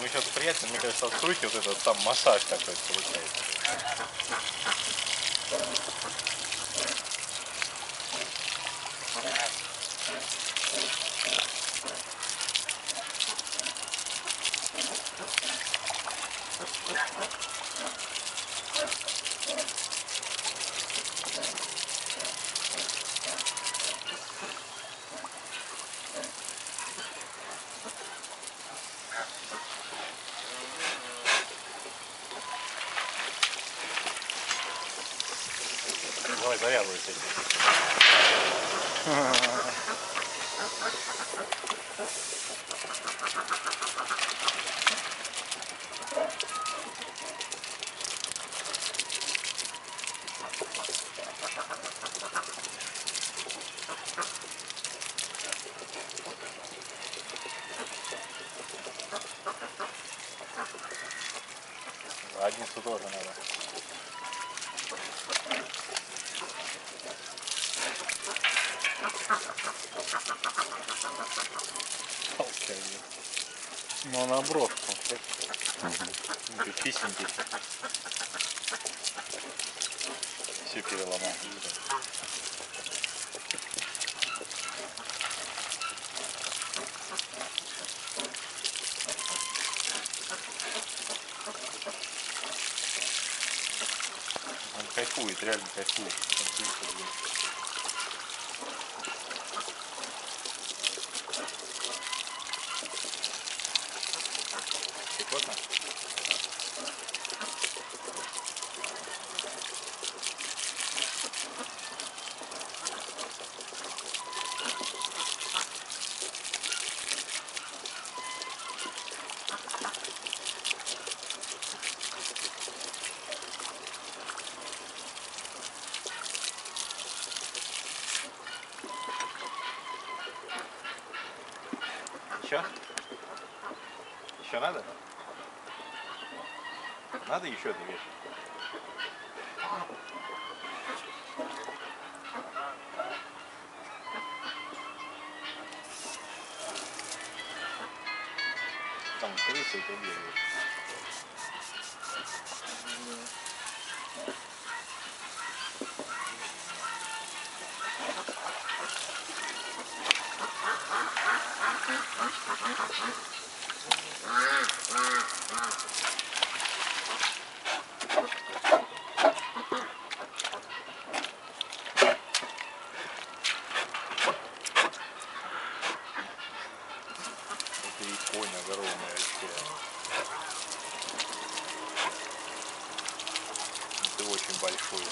Мы сейчас приятно, мне кажется, откройте вот этот там массаж такой получается. Давай завязывайся. Задницу тоже надо. Ну, на бровку. Ну, ты чистенький. Все переломал. Он кайфует, реально кайфует. Щекотно? Еще? Еще надо? Надо еще ты вешать? Там крысы это бегают. и конь огромный вообще. Это очень большой.